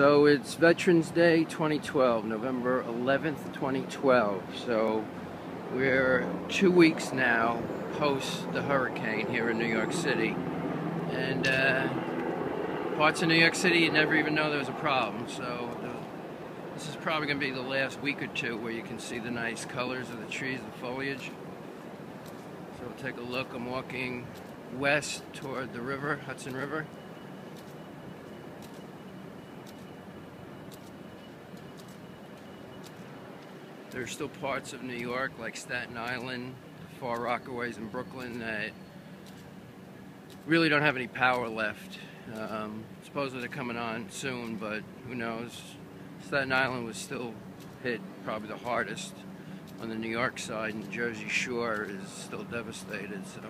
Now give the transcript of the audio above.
So it's Veterans Day 2012, November 11th, 2012. So we're two weeks now post the hurricane here in New York City. And uh, parts of New York City you never even know there was a problem. So the, this is probably going to be the last week or two where you can see the nice colors of the trees, the foliage. So we'll take a look. I'm walking west toward the river, Hudson River. There's still parts of New York like Staten Island, Far Rockaways in Brooklyn that really don't have any power left. Um, supposedly they're coming on soon, but who knows. Staten Island was still hit probably the hardest on the New York side, and Jersey Shore is still devastated. So.